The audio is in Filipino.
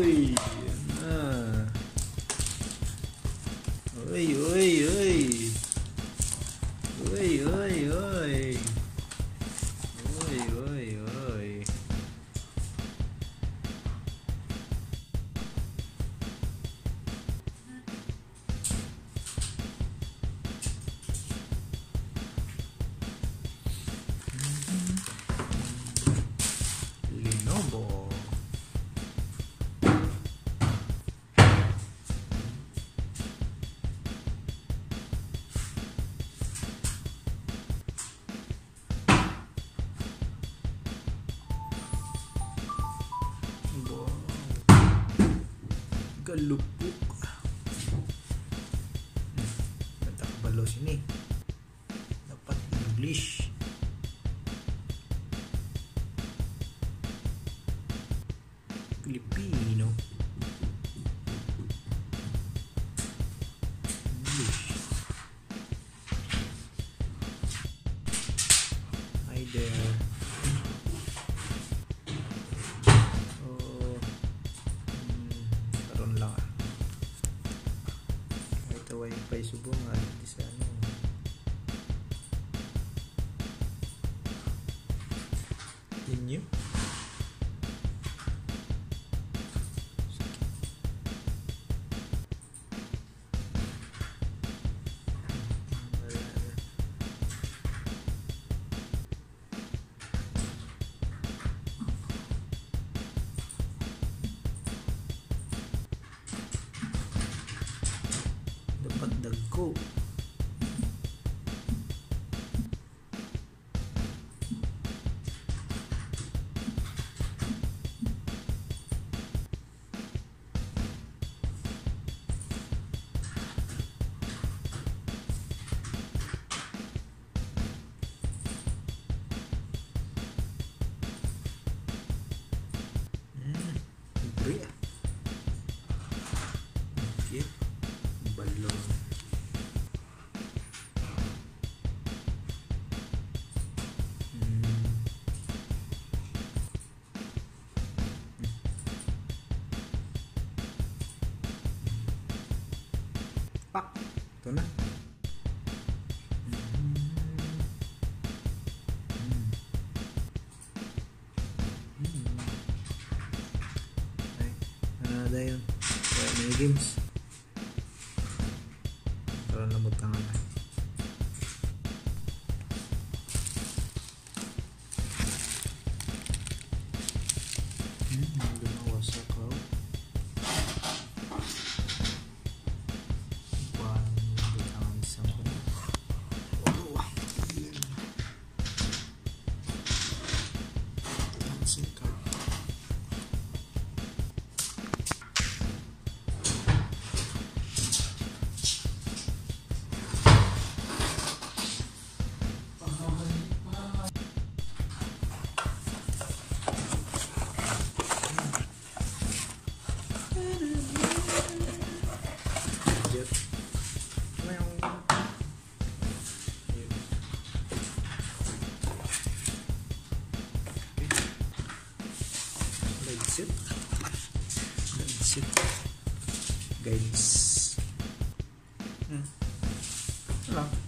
ui à. ui ui ui Galupok. Hmm. Natakbalo sini. Dapat English. Kahit away pa subong ah, di sa ano. Inyo? 故。Yeah. Ito na. Hmm. Hmm. Na yun? Kaya may games. Parang lamot ka nga na. It. Guys. Hmm. Wala.